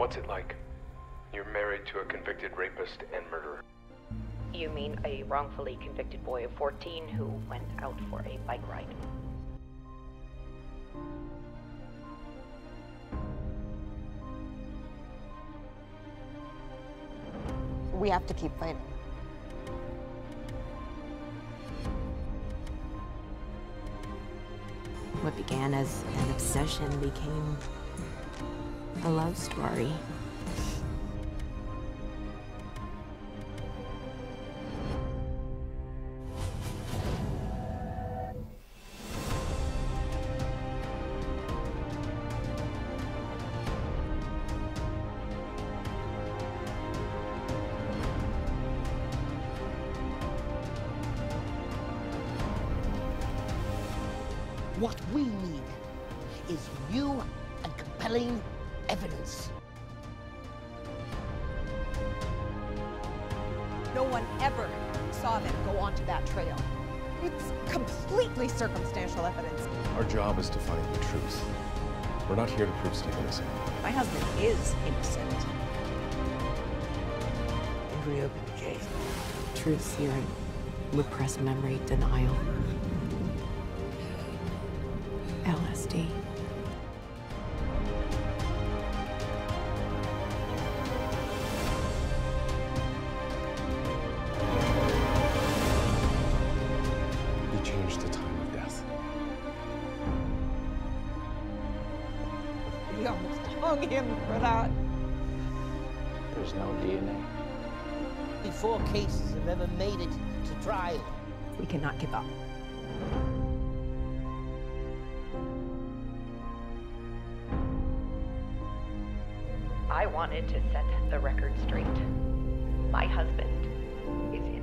What's it like? You're married to a convicted rapist and murderer. You mean a wrongfully convicted boy of 14 who went out for a bike ride? We have to keep fighting. What began as an obsession became a love story. What we need is new and compelling evidence. No one ever saw them go onto that trail. It's completely circumstantial evidence. Our job is to find the truth. We're not here to prove Steve innocent. My husband is innocent. And reopen the case. Truth serum, repressed memory denial. LSD. You changed the time of death. We almost hung him for that. There's no DNA. Before cases have ever made it to trial. We cannot give up. I wanted to set the record straight. My husband is